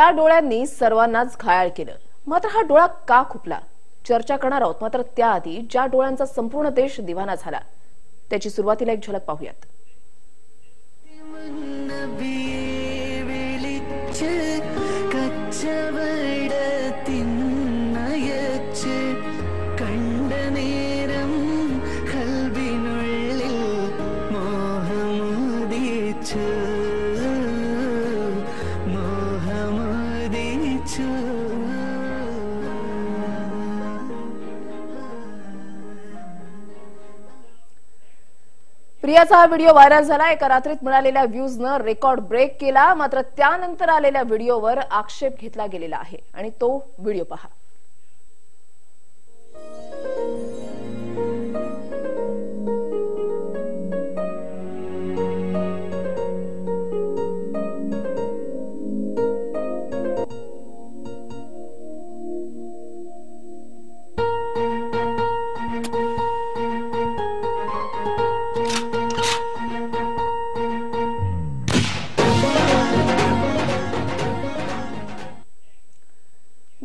त्या डोळ्यांनी सर्वांनाच घायाळ केलं. मात्र हा डोळा का खुपला? चर्चा करणार आहोत. मात्र त्याआधी ज्या डोळ्यांचा संपूर्ण देश दिवाना झाला त्याची सुरुवातीला एक झलक पाहूयात. प्रियाचा हा व्हिडिओ व्हायरल झाला एका रात्रीत मिळालेल्या व्ह्यूजनं रेकॉर्ड ब्रेक केला. मात्र त्यानंतर आलेल्या व्हिडिओवर आक्षेप घेतला गेलेला आहे. आणि तो व्हिडिओ पहा.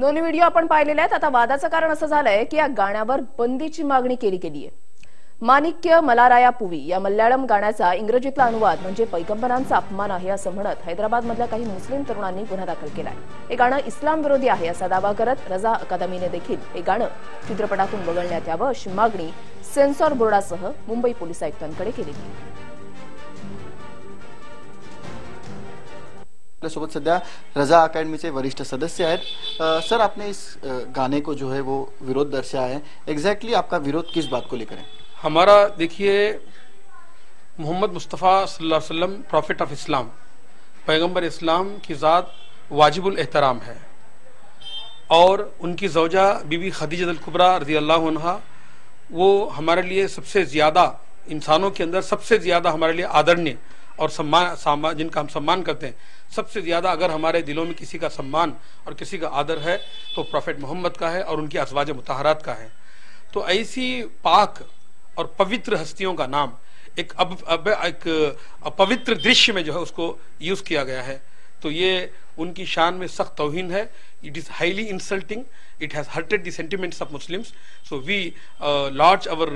दोन्ही व्हिडिओ आपण पाहिलेले आहेत. आता वादाचं कारण असं झालंय की या गाण्यावर बंदीची मागणी केली गेली आहे माणिक्य मलाराया पुवी या मल्याळम गाण्याचा इंग्रजीतला अनुवाद म्हणजे पैगंबरांचा अपमान आहे असं म्हणत हैदराबाद मधल्या काही मुस्लिम तरुणांनी गुन्हा दाखल केलाय. हे गाणं इस्लाम विरोधी आहे असा दावा करत रजा अकादमीने देखील हे गाणं चित्रपटातून वगळण्यात यावं अशी मागणी सेन्सॉर बोर्डासह मुंबई पोलीस आयुक्तांकडे केली आपल्यासोबत सध्या रजा अकॅडमीचे वरिष्ठ सदस्य आहेत सर, आपने इस गाने को जो है वो विरोध दर्शाया है। एग्जैक्टली आपका विरोध किस बात को लेकर है? हमारा, देखिए, मोहम्मद मुस्तफ़ा सल्लल्लाहु अलैहि वसल्लम प्रॉफिट ऑफ़ इस्लाम पैगंबर इस्लाम की ज़ात वाजिबुल एहतराम है। और उनकी जौजा बीबी खदीजत कुबरा रज़ी अल्लाह वो हमारे लिए सबसे ज़्यादा, इंसानों के अंदर सबसे ज़्यादा हमारे लिए आदरणीय और सम्मान जिनका हम सम्मान करते हैं सबसे ज़्यादा अगर हमारे दिलों में किसी का सम्मान और किसी का आदर है तो प्रॉफिट मोहम्मद का है और उनकी अजवाज मुतहरात का है। तो ऐसी पाक और पवित्र हस्तियों का नाम एक अब, अब एक पवित्र दृश्य में जो है उसको यूज़ किया गया है। तो ये उनकी शान में सख्त तोहिन है। It is highly insulting it has hurted sentiments of Muslims so we launch our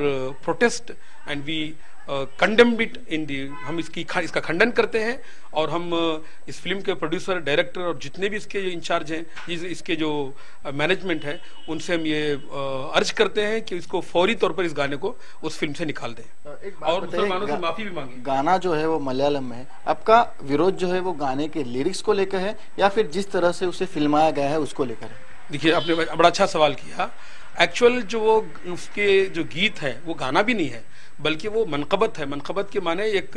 protest and we condemned it in the हम इसकी इसका खंडन करते हैं और हम इस फ़िल्म के प्रोड्यूसर डायरेक्टर और जितने भी इसके जो इंचार्ज हैं इस, इसके जो मैनेजमेंट है उनसे हम ये अर्ज़ करते हैं कि इसको फौरी तौर पर इस गाने को उस फ़िल्म से निकाल दें। और मुसलमानों से माफ़ी भी मांगे। गाना जो है वो मलयालम में है। आपका विरोध जो है वो गाने के लिरिक्स को लेकर है या फिर जिस तरह से उसे फिल्माया गया है उसको लेकर है? देखिए आपने बड़ा अच्छा सवाल किया। एक्चुअल जो वो उसके जो गीत है वो गाना भी नहीं है। बल्कि वो मनकबत है। मनकबत के माने एक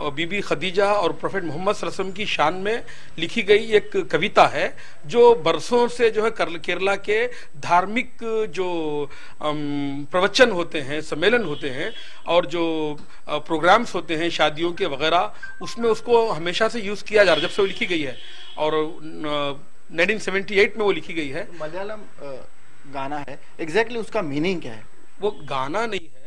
बीबी खदीजा और प्रोफेट मोहम्मद वसल्लम की शान में लिखी गई एक कविता है जो बरसों से जो है कर- केरला के धार्मिक जो प्रवचन होते हैं सम्मेलन होते हैं और जो प्रोग्राम्स होते हैं शादियों के वगैरह उसमें उसको हमेशा से यूज़ किया जा रहा है। जब से वो लिखी गई है और नाइनटीन सेवेंटी एट में वो लिखी गई है। मलयालम गाना है। एग्जैक्टली exactly उसका मीनिंग क्या है? वो गाना नहीं है।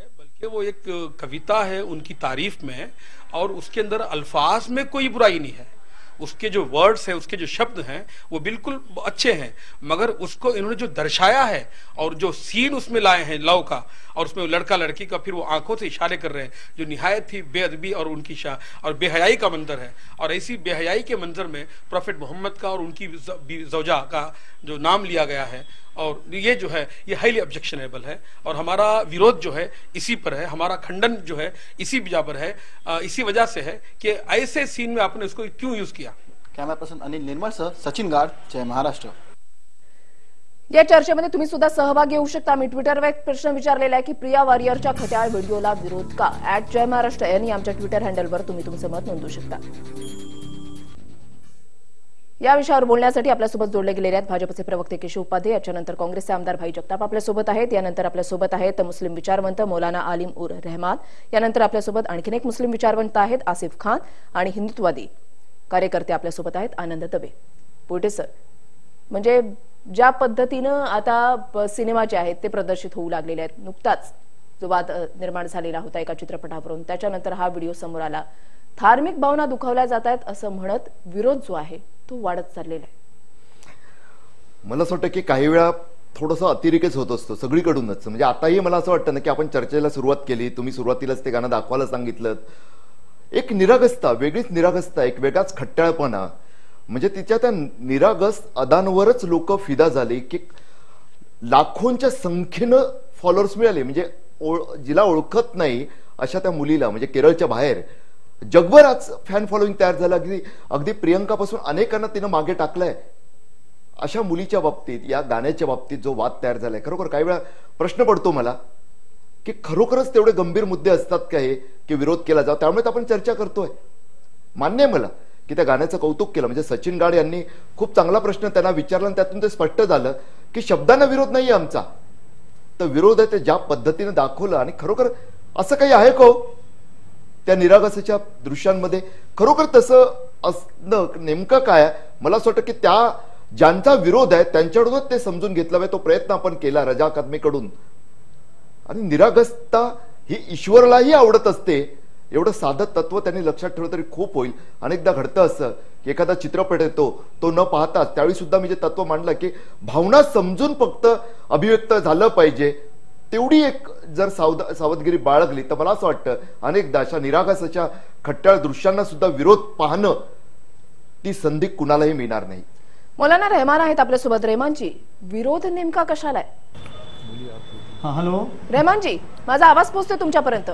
वो एक कविता है उनकी तारीफ़ में और उसके अंदर अल्फाज में कोई बुराई नहीं है। उसके जो वर्ड्स हैं, उसके जो शब्द हैं, वो बिल्कुल अच्छे हैं, मगर उसको इन्होंने जो दर्शाया है और जो सीन उसमें लाए हैं लव का और उसमें लड़का लड़की का, फिर वो आँखों से इशारे कर रहे हैं, जो निहायत ही बेअदबी और उनकी शाह और बेहयाई का मंजर है। और ऐसी बेहयाई के मंजर में प्रॉफिट मोहम्मद का और उनकी जौजा का जो नाम लिया गया है और ये जो है ये हाईली ऑब्जेक्शनेबल है और हमारा विरोध जो है इसी पर है हमारा खंडन जो है इसी वजह पर है इसी वजह से है कि ऐसे सीन में आपने इसको क्यों यूज़ किया? कॅमेरा पर्सन अनिल निर्मळ सह सचिन गाड जय महाराष्ट्र। या चर्चेमध्ये तुम्ही सुद्धा सहभागी होऊ शकता. मी ट्विटरवर एक प्रश्न विचारलेला आहे की प्रिया वॉरियरच्या खट्याळ व्हिडिओला विरोध का? ऍट जय महाराष्ट्र यांनी आमच्या ट्विटर हँडलवर तुम्ही तुमचं मत नोंदवू शकता. या विषयावर बोलण्यासाठी आपल्यासोबत जोडले गेलेले आहेत भाजपचे प्रवक्ते केशव उपाध्ये. याच्यानंतर काँग्रेसचे आमदार भाई जगताप आपल्यासोबत आहेत. यानंतर आपल्यासोबत आहेत मुस्लिम विचारवंत मौलाना आलिम उर रहमान. यानंतर आपल्यासोबत आणखीन एक मुस्लिम विचारवंत आहेत आसिफ खान आणि हिंदुत्ववादी कार्यकर्ते आपल्यासोबत आहेत आनंद दबे पोटे सर म्हणजे ज्या पद्धतीनं आता सिनेमा जे आहेत ते प्रदर्शित होऊ लागलेले आहेत. नुकताच जो वाद निर्माण झालेला होता एका चित्रपटावरून. त्याच्यानंतर हा व्हिडिओ समोर आला. धार्मिक भावना दुखावल्या जात आहेत असं म्हणत विरोध जो आहे तो वाढत चाललेला आहे. मला असं वाटतं की काही वेळा थोडंसं अतिरेकच होत असतो सगळीकडूनच. म्हणजे आताही मला असं वाटतं ना की आपण चर्चेला सुरुवात केली तुम्ही सुरुवातीलाच ते गाणं दाखवायला सांगितलं. एक निरागसता वेगळीच निरागसता एक वेगळाच खट्टाळपणा. म्हणजे तिच्या त्या निरागस अदांवरच लोक फिदा झाली की लाखोंच्या संख्येनं फॉलोअर्स मिळाले. म्हणजे ओळ- जिला ओळखत नाही अशा त्या मुलीला म्हणजे केरळच्या बाहेर. जगभर आज फॅन फॉलोईंग तयार झालं. अगदी अगदी प्रियंकापासून अनेकांना तिनं मागे टाकलंय. अशा मुलीच्या बाबतीत या गाण्याच्या बाबतीत जो वाद तयार झालाय खरोखर काही वेळा प्रश्न पडतो मला की खरोखरच तेवढे गंभीर मुद्दे असतात का हे की विरोध केला जाव त्यामुळे आपण चर्चा करतोय. मान्य आहे मला की त्या गाण्याचं कौतुक केलं. म्हणजे सचिन गाड यांनी खूप चांगला प्रश्न त्यांना विचारला आणि त्यातून ते स्पष्ट झालं की शब्दांना विरोध नाही आमचा. तर विरोध आहे ते ज्या पद्धतीने दाखवलं आणि खरोखर असं काही आहे को हो? त्या निरागसाच्या दृश्यांमध्ये खरोखर तसं असणं नेमकं काय मला असं वाटतं की त्या ज्यांचा विरोध आहे त्यांच्याकडूनच ते समजून घेतला पाहिजे. तो प्रयत्न आपण केला रजा अकादमीकडून. आणि निरागसता ही ईश्वरलाही आवडत असते. एवढं साधं तत्व त्यांनी लक्षात ठेवलं तरी खूप होईल. अनेकदा घडतं असं की एखादा चित्रपट येतो तो न पाहताच त्यावेळी सुद्धा मी जे तत्व मांडलं की भावना समजून फक्त अभिव्यक्त झालं पाहिजे. तेवढी एक जर सावध सावधगिरी बाळगली तर मला असं वाटतं अनेकदा अशा निरागसाच्या खट्ट्याळ दृश्यांना सुद्धा विरोध पाहणं ती संधी कुणालाही मिळणार नाही. मौलाना रहमान आहेत आपल्यासोबत. रेहमानजी विरोध नेमका कशाला आहे? हाँ हेलो. रहमानजी माझा आवाज पोहोचतोय तुमच्यापर्यंत.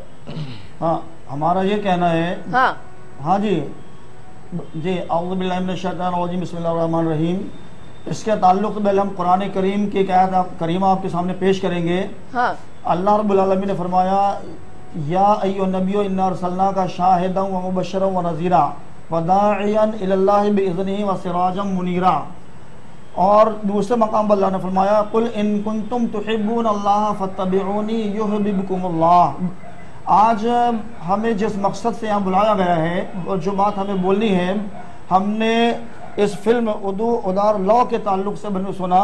हाँ हमारा ये कहना है हा. हाँ जी. जी अज़बिल्लाशैतानरजीम बसमीम रहीम. इसके ताल्लुक में हम कुरान करीम की एक आप करीमा आपके सामने पेश करेंगे। हा। अल्लाह रब्बुल आलमीन ने फरमाया या अय्यो नबियो इन्ना अरसलना का शाहिदा व मुबशरा व नज़ीरा वदाइयन इलल्लाहि बिइज़निही व सिराजम मुनीरा। और दूसरे मकाम पर अल्लाह ने फरमाया कुल इन कुंतुम तुहिब्बून अल्लाह फत्तबिऊनी युहिब्बुकुमुल्लाह आज हमें जिस मकसद से यहाँ बुलाया गया है और जो बात हमें बोलनी है हमने इस फ़िल्म उदू उदार लॉ के ताल्लुक से मैंने सुना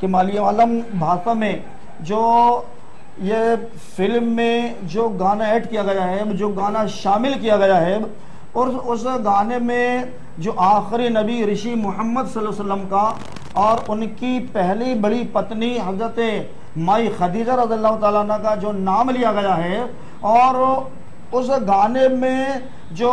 कि माली आलम भाषा में जो ये फ़िल्म में जो गाना ऐड किया गया है, जो गाना शामिल किया गया है, और उस गाने में जो आखिरी नबी ऋषि मोहम्मद वसल्लम का और उनकी पहली बड़ी पत्नी हज़रत माई खदीजा रज़ियल्लाहु ताला का जो नाम लिया गया है, और उस गाने में जो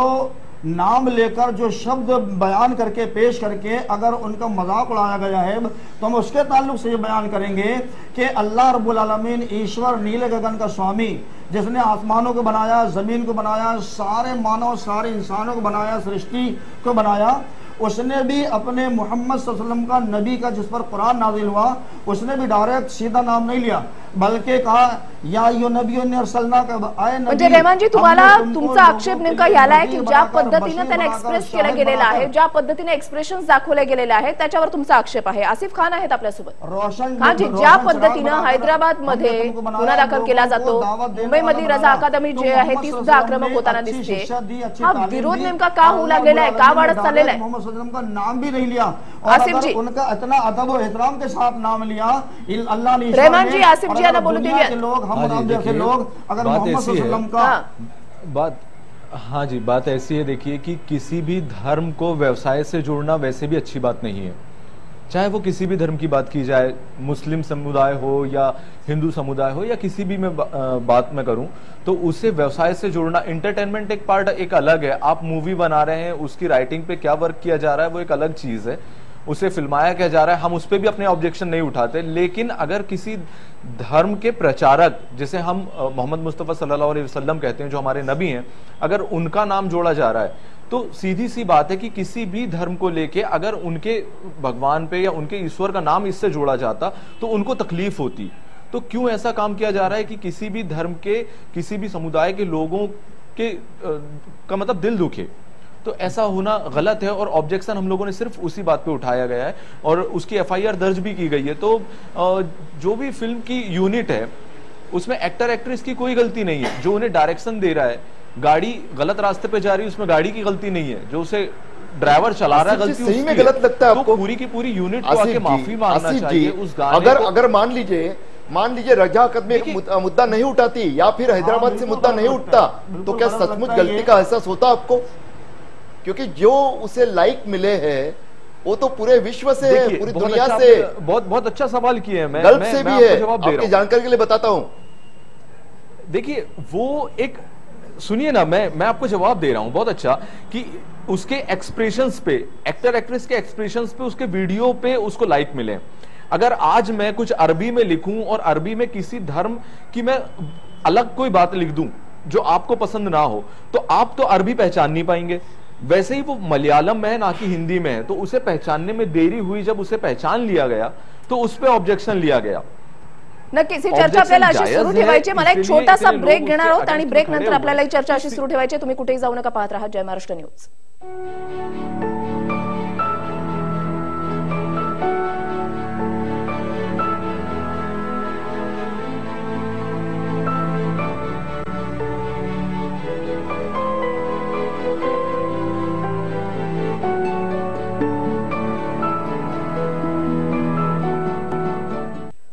नाम लेकर जो शब्द बयान करके, पेश करके अगर उनका मज़ाक उड़ाया गया है तो हम उसके ताल्लुक से ये बयान करेंगे कि अल्लाह रब्बुल आलमीन ईश्वर नीले गगन का स्वामी, जिसने आसमानों को बनाया, ज़मीन को बनाया, सारे मानव, सारे इंसानों को बनाया, सृष्टि को बनाया, उसने भी अपने मोहम्मद वसल्लम का नबी का जिस पर कुरान नाजिल हुआ, उसने भी डायरेक्ट सीधा नाम नहीं लिया। बल्कि कहा या यो नबी अरसलना का आए नबी, म्हणजे रेहमानजी तुम्हाला तुमचा आक्षेप के नेमका याला आहे की ज्या पद्धतीने बनाकर, एक्सप्रेस केलं गेलेलं आहे ज्या पद्धतीने एक्सप्रेशन दाखवले गेलेले आहेत त्याच्यावर तुमचा आक्षेप आहे आसिफ खान आहेत आपल्यासोबत रोशन हा जी ज्या पद्धतीनं हैदराबादमध्ये गुन्हा दाखल केला को जातो मुंबईमधली रजा. अकादमी जे आहे ती सुद्धा आक्रमक ने होताना दिसते हा विरोध. नेमका का होऊ लागलेला आहे का वाढत ने चाललेला आहे मोहम्मद वसल्लम का नाम भी नहीं लिया आसिफ जी। उनका इतना अदब एहतराम के साथ नाम लिया अल्लाह ने रहमान जी, ने, आसिफ जी, अगर आना बोलो दुनिया दीजिए। के लोग हम हाँ जैसे लोग अगर बात मोहम्मद ऐसी है। का बात हाँ जी बात ऐसी है देखिए कि किसी भी धर्म को व्यवसाय से जोड़ना वैसे भी अच्छी बात नहीं है चाहे वो किसी भी धर्म की बात की जाए मुस्लिम समुदाय हो या हिंदू समुदाय हो या किसी भी मैं बात मैं करूँ तो उसे व्यवसाय से जोड़ना इंटरटेनमेंट एक पार्ट एक अलग है आप मूवी बना रहे हैं उसकी राइटिंग पे क्या वर्क किया जा रहा है वो एक अलग चीज़ है उसे फिल्माया क्या जा रहा है, हम उस पर भी अपने ऑब्जेक्शन नहीं उठाते। लेकिन अगर किसी धर्म के प्रचारक, जिसे हम मोहम्मद मुस्तफ़ा सल्लल्लाहु अलैहि वसल्लम कहते हैं, जो हमारे नबी हैं, अगर उनका नाम जोड़ा जा रहा है तो सीधी सी बात है कि किसी भी धर्म को लेके अगर उनके भगवान पे या उनके ईश्वर का नाम इससे जोड़ा जाता तो उनको तकलीफ़ होती। तो क्यों ऐसा काम किया जा रहा है कि किसी भी धर्म के, किसी भी समुदाय के लोगों के का मतलब दिल दुखे? तो ऐसा होना गलत है और ऑब्जेक्शन हम लोगों ने सिर्फ़ उसी बात पे उठाया गया है और उसकी एफआईआर दर्ज भी की गई है। तो जो भी फ़िल्म की यूनिट है उसमें एक्टर एक्ट्रेस की कोई गलती नहीं है। जो उन्हें डायरेक्शन दे रहा है गाड़ी गलत रास्ते पे जा रही है उसमें गाड़ी की गलती नहीं है। जो उसे ड्राइवर चला रहा है गलती सही में गलत लगता है तो आपको? पूरी की पूरी यूनिट को आके माफ़ी मांगना चाहिए उस गाने अगर अगर मान लीजिए मान लीजिए रजा अकादमी एक मुद्दा मुद्दा नहीं उठाती या फिर हैदराबाद से मुद्दा नहीं उठता तो क्या सचमुच गलती का एहसास होता आपको? क्योंकि जो उसे लाइक मिले हैं वो तो पूरे विश्व से है पूरी दुनिया अच्छा से। बहुत बहुत अच्छा सवाल किए हैं मैं गल्फ मैं- से मैं भी आपको है। जवाब दे रहा आपकी जानकारी के लिए बताता हूँ। देखिए वो एक सुनिए ना मैं मैं आपको जवाब दे रहा हूँ बहुत अच्छा कि उसके एक्सप्रेशंस पे एक्टर एक्ट्रेस के एक्सप्रेशंस पे उसके वीडियो पे उसको लाइक मिले। अगर आज मैं कुछ अरबी में लिखूं और अरबी में किसी धर्म की मैं अलग कोई बात लिख दूँ जो आपको पसंद ना हो तो आप तो अरबी पहचान नहीं पाएँगे। वैसे ही वो मलयालम में है ना कि हिंदी में है। तो उसे पहचानने में देरी हुई जब उसे पहचान लिया गया तो उस पर ऑब्जेक्शन लिया गया। नक्कीच ही चर्चा आपल्याला अशी सुरू ठेवायची मला एक छोटासा ब्रेक घेना घेणार आहोत आणि ब्रेक नंतर आपल्याला ही. चर्चा अशी सुरू ठेवायची आहे. तुम्ही कुठेही जाऊ नका पाहत राहा. जय महाराष्ट्र न्यूज़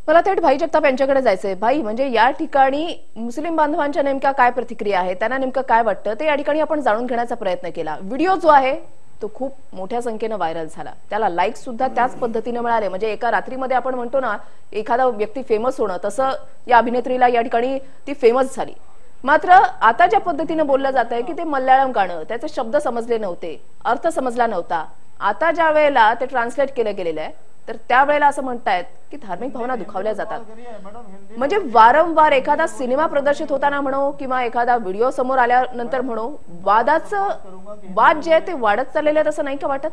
मला थेट भाई जगताप यांच्याकडे जायचंय. भाई म्हणजे या ठिकाणी मुस्लिम बांधवांच्या नेमक्या काय प्रतिक्रिया आहे त्यांना नेमकं काय वाटतं ते या ठिकाणी आपण जाणून घेण्याचा प्रयत्न केला. व्हिडिओ जो आहे तो खूप मोठ्या संख्येनं व्हायरल झाला. त्याला लाईक सुद्धा त्याच पद्धतीने मिळाले. म्हणजे एका रात्रीमध्ये आपण म्हणतो ना एखादा व्यक्ती फेमस होणं तसं या अभिनेत्रीला या ठिकाणी ती फेमस झाली. मात्र आता ज्या पद्धतीने बोललं जात आहे की ते मल्याळम गाणं त्याचे शब्द समजले नव्हते अर्थ समजला नव्हता. आता ज्या वेळेला ते ट्रान्सलेट केलं गेलेलं आहे तर त्यावेळेला असं म्हणतायत की धार्मिक भावना दुखावल्या जातात. म्हणजे वारंवार एखादा सिनेमा प्रदर्शित होताना म्हणो किंवा एखादा व्हिडिओ समोर आल्यानंतर म्हणो वादाचं वाद जे आहे ते वाढत चाललेले आहेत असं नाही का वाटत?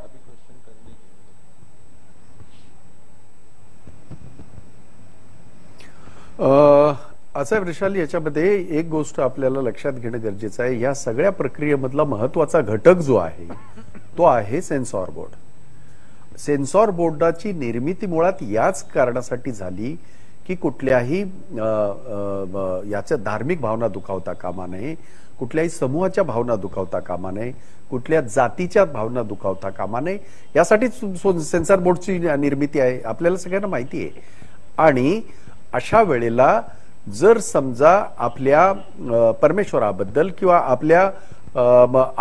अ, असं आहे वृषाली याच्यामध्ये एक गोष्ट आपल्याला लक्षात घेणं गरजेचं आहे. या सगळ्या प्रक्रियेमधला महत्त्वाचा घटक जो आहे तो आहे सेन्सॉर बोर्ड. सेन्सॉर बोर्डाची निर्मिती मुळात याच कारणासाठी झाली की कुठल्याही याच्या धार्मिक भावना दुखावता कामा नये कुठल्याही समूहाच्या भावना दुखावता कामा नये कुठल्या जातीच्या भावना दुखावता कामा नये यासाठीच सेन्सॉर बोर्डची निर्मिती आहे आपल्याला सगळ्यांना माहिती आहे. आणि अशा वेळेला जर समजा आपल्या परमेश्वराबद्दल किंवा आपल्या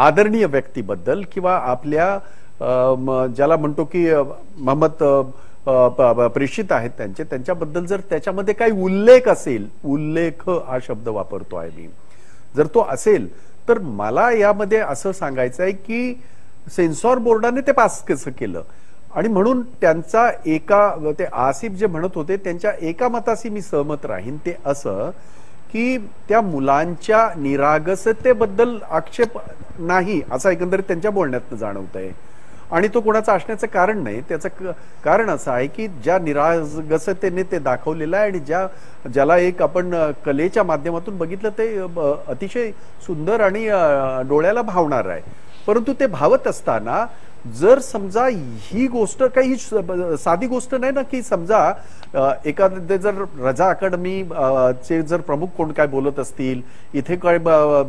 आदरणीय व्यक्तीबद्दल किंवा आपल्या ज्याला म्हणतो की महम्मद प्रेषित आहेत त्यांचे त्यांच्याबद्दल जर त्याच्यामध्ये काही उल्लेख असेल उल्लेख हा शब्द वापरतो आहे मी. जर तो असेल तर मला यामध्ये असं सांगायचं आहे की सेन्सॉर बोर्डाने ते पास कसं केलं? आणि म्हणून त्यांचा एका ते आसिफ जे म्हणत होते त्यांच्या एका मताशी मी सहमत राहीन. ते असं की त्या मुलांच्या निरागसतेबद्दल आक्षेप नाही असं एकंदरीत त्यांच्या बोलण्यातनं जाणवत आहे आणि तो कोणाचा असण्याचं कारण नाही. त्याचं क- कारण असं आहे की ज्या निरागसतेने ते दाखवलेलं आहे आणि ज्या ज्याला एक आपण कलेच्या माध्यमातून बघितलं ते अतिशय सुंदर आणि डोळ्याला भावणार आहे. परंतु ते भावत असताना जर समजा ही गोष्ट काही साधी गोष्ट नाही ना की समजा एखाद्या एखादे जर रजा अकादमी चे जर प्रमुख कोण काय बोलत असतील इथे काय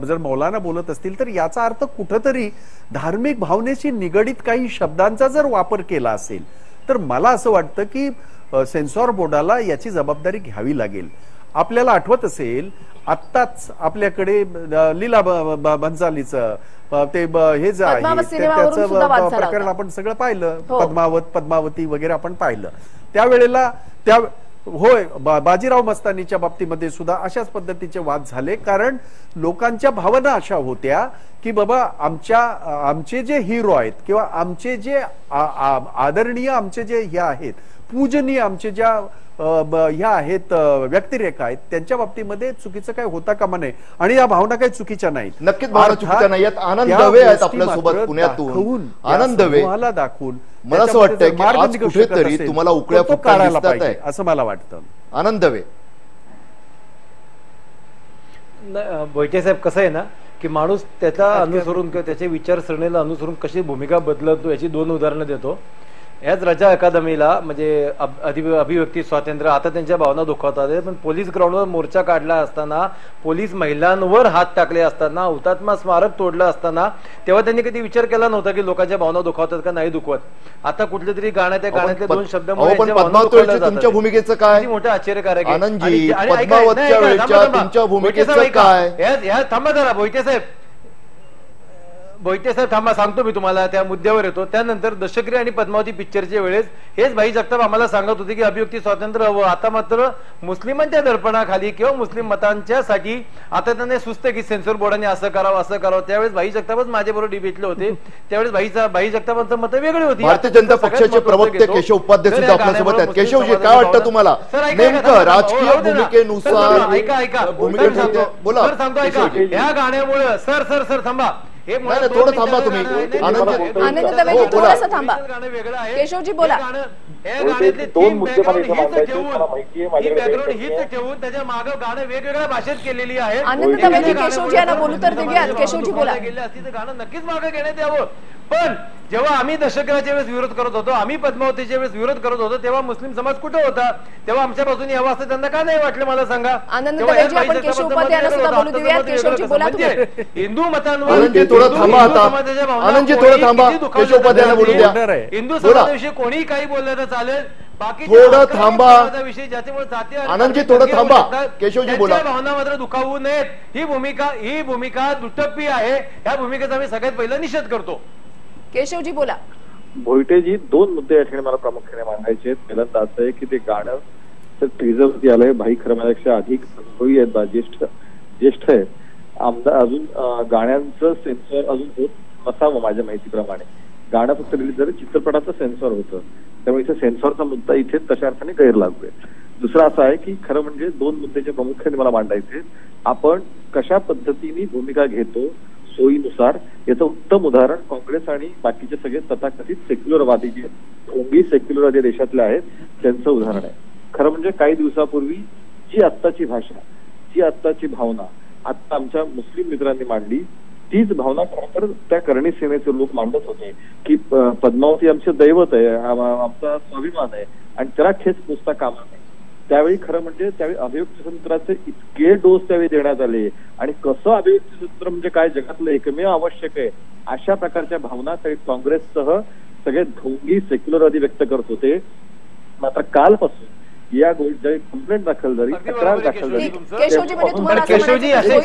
जर मौलाना बोलत असतील तर याचा अर्थ कुठंतरी धार्मिक भावनेशी निगडीत काही शब्दांचा जर वापर केला असेल तर मला असं वाटतं की सेन्सॉर बोर्डाला याची जबाबदारी घ्यावी लागेल. आपल्याला आठवत असेल आत्ताच आपल्याकडे लीला भन्सालीचं ते हे जे आहे त्याचं प्रकरण. आपण सगळं पाहिलं हो. पद्मावत पद्मावती वगैरे आपण पाहिलं त्यावेळेला त्या होय बाजीराव मस्तानीच्या बाबतीमध्ये सुद्धा अशाच पद्धतीचे वाद झाले कारण लोकांच्या भावना अशा होत्या की बाबा आमच्या आमचे जे हिरो आहेत किंवा आमचे जे आदरणीय आमचे जे हे आहेत पूजनीय आमचे ज्या ह्या आहेत व्यक्तिरेखा आहेत त्यांच्या बाबतीमध्ये चुकीचं काय होता कामा नये आणि या भावना काही चुकीच्या नाहीत नक्कीच भावना चुकीच्या नाहीत. आनंद दवे आहेत आपल्यासोबत पुण्यातून. दाखवून, आनंद दवे. समूहाला दाखवून मला असं शकत कुठेतरी तुम्हाला उकळ्या काढायला पाहिजे आहे. असं मला वाटतं आनंद दवे भोईटे साहेब कसं आहे ना की माणूस त्याचा अनुसरून किंवा त्याच्या विचारसरणीला अनुसरून कशी भूमिका बदलतो याची दोन उदाहरणं देतो याच रजा अकादमीला म्हणजे अधि- अभिव्यक्ती स्वातंत्र्य आता त्यांच्या भावना दुखावतात पण पोलीस ग्राउंडवर मोर्चा काढला असताना पोलीस महिलांवर हात टाकले असताना हुतात्मा स्मारक तोडलं असताना तेव्हा त्यांनी कधी विचार केला नव्हता की लोकांच्या भावना दुखावतात का नाही दुखवत? आता कुठल्या तरी गाण्यात त्या गाण्यातले दोन पण- शब्द अहो, पण पद्मावत वेळची तुमच्या भूमिकेचं काय? मोठं आश्चर्यकारक आहे. थांबा जरा भोईटे साहेब. भोईटे साहेब थांबा सांगतो मी तुम्हाला. त्या मुद्द्यावर येतो. त्यानंतर दशक्रिया आणि पद्मावती पिक्चरच्या वेळेस हेच भाई जगताप आम्हाला सांगत होते की अभिव्यक्ती स्वातंत्र्य हवं. आता मात्र मुस्लिमांच्या दर्पणाखाली किंवा मुस्लिम मतांच्यासाठी आता त्यांना सुस्त की सेन्सर बोर्डाने असं करावं असं करावं. त्यावेळेस भाई जगतापच माझ्याबरोबर डिबेटले होते. त्यावेळेस भाईचा भाई जगतापांचं मत वेगळी होती. भारतीय जनता पक्षाचे प्रवक्ते. केशव या आपल्यासोबत आहेत. केशवजी काय वाटतं तुम्हाला? नेमकं राजकीय. भूमिकेनुसार ऐका ऐका. बोला. सांगतो ऐका. या गाण्यामुळे सर सर सर थांबा. थोडं थांबा तुम्ही. हो. थोडंसं थांबा. केशवजी, बोला. हे दोन तीन मुद्दे. ठेवून ही त्याच्या मागं गाणं वेगवेगळ्या भाषेत केलेली आहे आनंद हे दवेजी, गाणं केशवजी यांना बोलू तर. भावना केशवजी, बोला. गेल्या असतील तर गाणं नक्कीच मागं घेण्यात यावं पण जेव्हा आम्ही दशकराच्या वेळेस विरोध करत होतो आम्ही पद्मावतीच्या वेळेस विरोध करत होतो तेव्हा मुस्लिम समाज कुठे होता? तेव्हा आमच्यापासून यावं असं त्यांना का नाही वाटलं मला सांगा? म्हणजे हिंदू मतांवर हिंदू- बोला. समाजाविषयी कोणी काही बोललं तर चालेल. बाकी थोडं थांबा. विषयी ज्याच्यामुळे जाती आणि आनंदजी, थोडं थांबा. केशवजी, बोला. भावना मात्र दुखावू नयेत. ही भूमिका ही भूमिका दुटप्पी आहे. या भूमिकेचा मी सगळ्यात पहिला निषेध करतो. केशवजी बोला. भोईटेजी दोन मुद्दे या ठिकाणी मला प्रामुख्याने मांडायचे आहेत. पहिल्यांदा असं आहे की ते गाणं ट्रिझरवरती आलंय भाई खरं माझ्यापेक्षा अधिक अनुभवी आहेत ज्येष्ठ ज्येष्ठ आहेत. आमदार अजून गाण्यांचं सेन्सॉर अजून होत नसावं माझ्या माहितीप्रमाणे. गाणं फक्त रिलीज झालं चित्रपटाचं सेन्सॉर होतं. त्यामुळे इथे सेन्सॉरचा मुद्दा इथे तशा अर्थाने गैरलागू आहे. दुसरं असं आहे की खरं म्हणजे दोन मुद्द्याचे प्रामुख्याने मला मांडायचे आपण कशा पद्धतीने भूमिका घेतो सोयीनुसार याचं उत्तम उदाहरण काँग्रेस आणि बाकीचे सगळे तथाकथित सेक्युलरवादी जे ओंगी सेक्युलरवादी देशातले आहेत त्यांचं उदाहरण आहे. खरं म्हणजे काही दिवसापूर्वी जी आत्ताची भाषा जी आत्ताची भावना आत्ता आमच्या मुस्लिम मित्रांनी मांडली तीच भावना खरोखर त्या करणी सेनेचे लोक मांडत होते की पद्मावती आमचे दैवत आहे आमचा स्वाभिमान आहे आणि त्याला ठेच पोचता कामा नये. त्यावेळी खरं म्हणजे त्यावेळी अभिव्यक्ती स्वातंत्र्याचे इतके डोस त्यावेळी देण्यात आले. आणि कसं अभिव्यक्ती स्वातंत्र्य म्हणजे काय? जगातलं एकमेव आवश्यक आहे. अशा प्रकारच्या भावना काही काँग्रेससह सगळे ढोंगी सेक्युलरवादी व्यक्त करत होते. मात्र कालपासून या गोष्टी कंप्लेंट दाखल झाली तक्रार दाखल केशवजी. झाली तुमचं. केशवजी म्हणजे तुम्हाला केशवजी, असे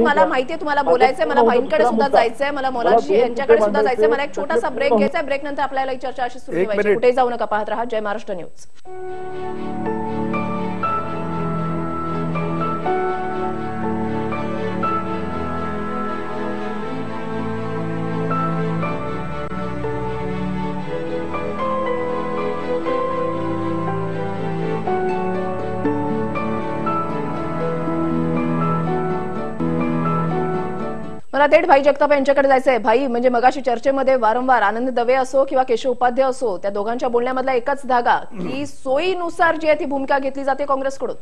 मला माहितीये तुम्हाला बोलायचंय मला भाईंकडे सुद्धा जायचंय मला मोलाची यांच्याकडे सुद्धा जायचंय. मला एक छोटासा ब्रेक घ्यायचा ब्रेक नंतर आपल्याला ही चर्चा अशी सुरू ठेवायची. कुठेही जाऊ नका पाहत राहा. जय महाराष्ट्र न्यूज मला थेट भाई जगताप यांच्याकडे जायचंय. भाई म्हणजे मगाशी चर्चेमध्ये वारंवार आनंद दवे असो किंवा केशव उपाध्याय असो त्या दोघांच्या बोलण्यामधला एकच धागा की सोयीनुसार जी आहे ती भूमिका घेतली जाते काँग्रेसकडून.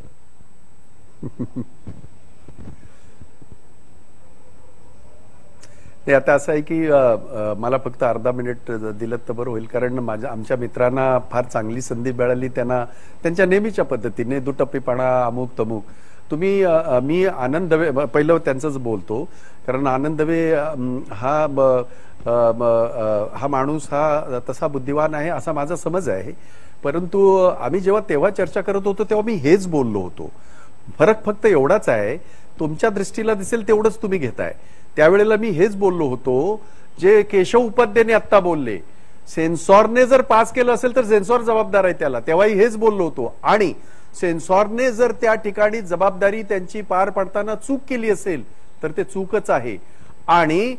ते आता असं आहे की मला फक्त अर्धा मिनिट दिलं तर बरं होईल कारण माझ्या आमच्या मित्रांना फार चांगली संधी मिळाली त्यांना त्यांच्या नेहमीच्या पद्धतीने दुटप्पीपणा अमुक तमुक तुम्ही मी आनंद दवे पहिलं त्यांचंच बोलतो. कारण आनंद दवे हा ब- हा माणूस हा तसा बुद्धिवान आहे असा माझा समज आहे. परंतु आम्ही जेव्हा तेव्हा चर्चा करत होतो तेव्हा मी हेच बोललो होतो. फरक फक्त एवढाच आहे तुमच्या दृष्टीला दिसेल तेवढंच तुम्ही घेताय. त्यावेळेला मी हेच बोललो होतो जे केशव उपाध्यायने आत्ता बोलले सेन्सॉरने जर पास केलं असेल तर सेन्सॉर जबाबदार आहे त्याला. तेव्हाही हेच बोललो होतो. आणि सेन्सॉरने जर त्या ठिकाणी जबाबदारी त्यांची पार पडताना चूक केली असेल तर ते चूकच आहे. आणि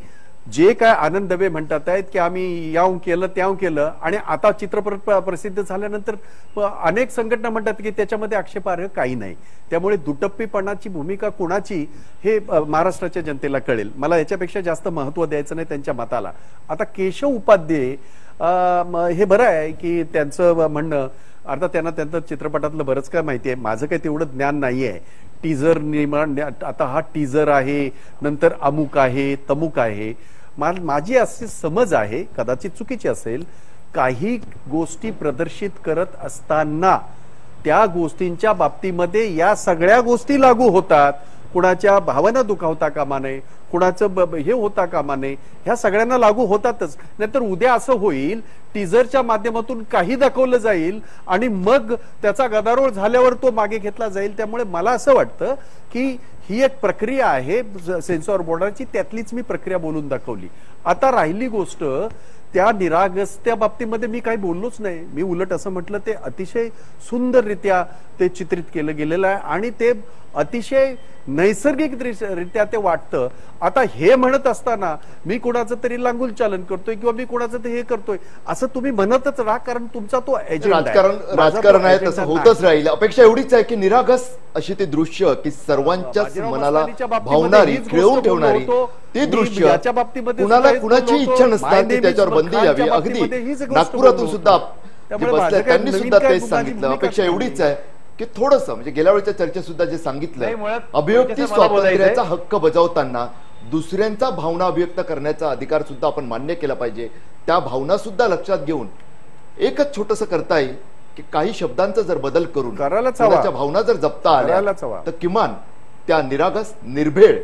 जे काय आनंद दवे म्हणतात आहेत की आम्ही याव केलं त्याव केलं आणि आता चित्रपट प्रसिद्ध झाल्यानंतर अनेक संघटना म्हणतात की त्याच्यामध्ये आक्षेपार्ह काही नाही. त्यामुळे दुटप्पीपणाची भूमिका कुणाची हे महाराष्ट्राच्या जनतेला कळेल. मला याच्यापेक्षा जास्त महत्त्व द्यायचं नाही त्यांच्या मताला. आता केशव उपाध्ये हे बरं आहे की त्यांचं म्हणणं अर्थात त्यांना त्यांचं चित्रपटातलं बरंच काय माहिती आहे माझं काही तेवढं ज्ञान नाही आहे टीजर निर्माण आता हा टीजर आहे नंतर अमुक आहे तमुक आहे. मा- माझी अशी समज आहे कदाचित चुकीची असेल काही गोष्टी प्रदर्शित करत असताना त्या गोष्टींच्या बाबतीमध्ये या सगळ्या गोष्टी लागू होतात. कुणाच्या भावना दुखावता कामा नये कुणाचं ब- हे होता कामा नये ह्या सगळ्यांना लागू होतातच. नाहीतर उद्या असं होईल टीजरच्या माध्यमातून काही दाखवलं जाईल आणि मग त्याचा गदारोळ झाल्यावर तो मागे घेतला जाईल. त्यामुळे मला असं वाटतं की ही एक प्रक्रिया आहे सेन्सॉर बोर्डाची त्यातलीच मी प्रक्रिया बोलून दाखवली. आता राहिली गोष्ट त्या निरागसत्या बाबतीमध्ये मी काही बोललोच नाही मी उलट असं म्हटलं ते अतिशय सुंदररित्या ते चित्रित केलं गेलेलं आहे आणि ते अतिशय नैसर्गिक दृश्य- रित्या ते वाटतं आता हे म्हणत असताना मी कोणाचं तरी लांगुल चालन करतोय किंवा मी कोणाचं ते हे करतोय असं तुम्ही म्हणतच राहा कारण तुमचा तो. राजकारण राजकारण आहे तसं. होतच राहील अपेक्षा एवढीच आहे की निरागस अशी ते दृश्य की सर्वांच्याच मनाला भावणारी बोललो ठेवणारी. ते दृश्य कुणाला कुणाची इच्छा. नसतात त्याच्यावर बंदी यावी अगदी नागपुरातून सुद्धा बसल्या त्यांनी सुद्धा तेच सांगितलं अपेक्षा. एवढीच आहे की थोडंसं म्हणजे गेल्या वेळच्या चर्चेत सुद्धा जे सांगितलं अभिव्यक्ती. स्वातंत्र्याचा हक्क बजावताना दुसऱ्यांचा भावना अभिव्यक्त करण्याचा अधिकार सुद्धा आपण मान्य केला पाहिजे त्या भावना सुद्धा लक्षात घेऊन एकच छोटस करता येईल की काही शब्दांचा जर बदल करून भावना जर जपता आल्या. तर किमान त्या निरागस निर्भेळ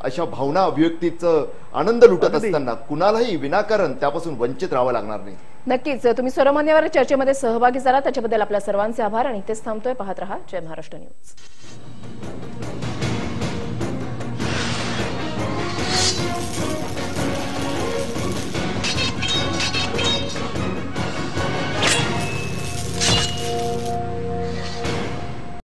अशा भावना अभिव्यक्तीचं आनंद लुटत. असताना कुणालाही विनाकारण त्यापासून वंचित राहावं लागणार नाही नक्कीच तुम्ही सर्वमान्यवर चर्चेमध्ये सहभागी झाला त्याच्याबद्दल आपल्या सर्वांचे आभार आणि इथेच थांबतोय पाहत रहा जय महाराष्ट्र न्यूज